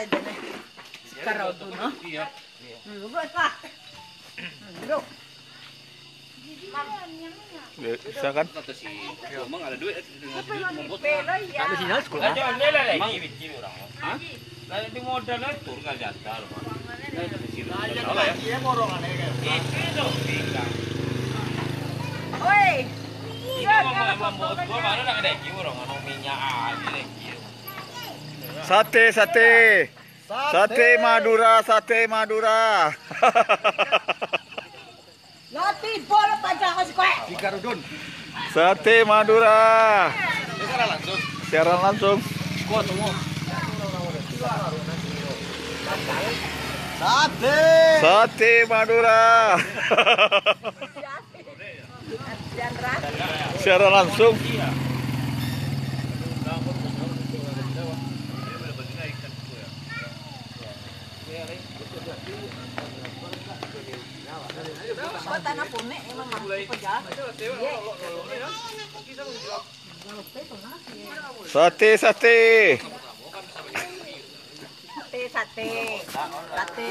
Ay, dali. Karaw doon, no? Iya. Hmm, Bro, ka. Hmm, Bro. Isa kan? Omang ada duit dengan duit mau Pero ya. Ano siya? School Lah ha? jangan lela lagi bit kimi orang. Hah? Di modal lah tur ka jatah. Salah ya. Itu. Oi. Mau gua mana nak ada orang minyak. Sate, sate. Sate Madura, sate Madura. Lati bola pada ako si Kwe. Di Garudon. sate Madura. Sekarang langsung. Siaran langsung. Kuat mo. Sate. Sate Madura. Siaran langsung. Emang pa dyan. Sate, sate. Sate, sate. Sate.